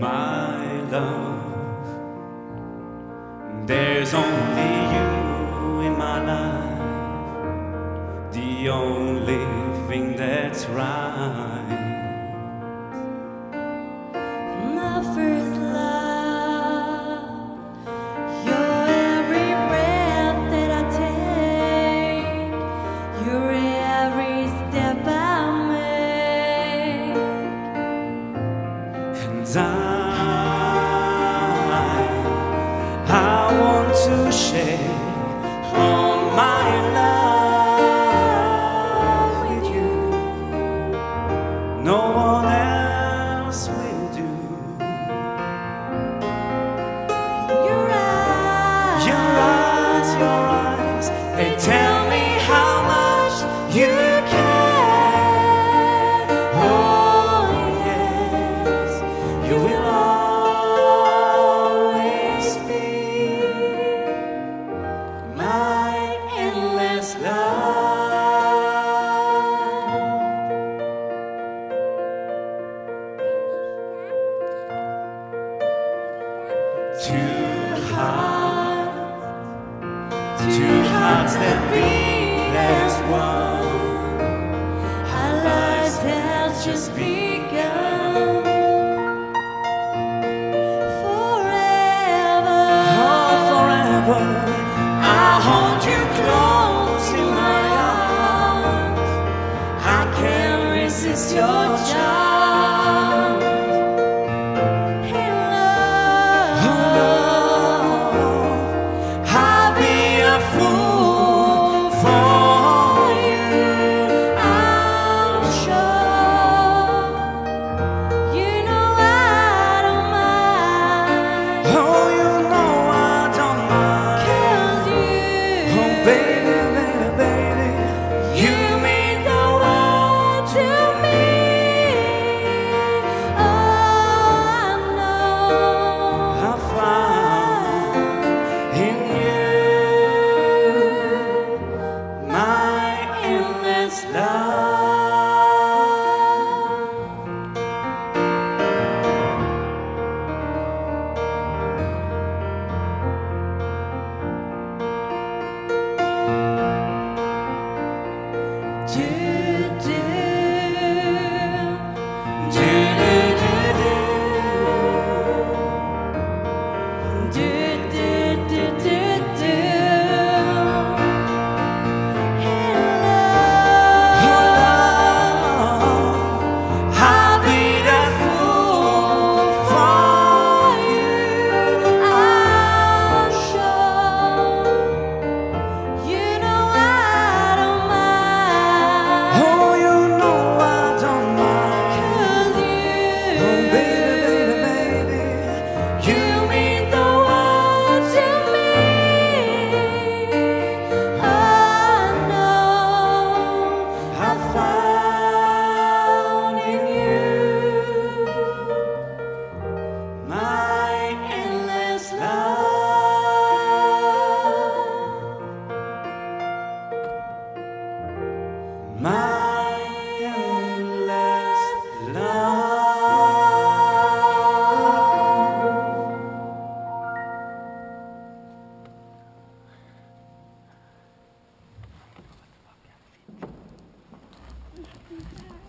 My love, there's only you in my life, the only thing that's right. to share all my love with you. No one else will do. Your eyes, your eyes, they tell. Love. Two hearts, two hearts that beat. is your child.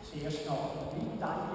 Så jeg står og dig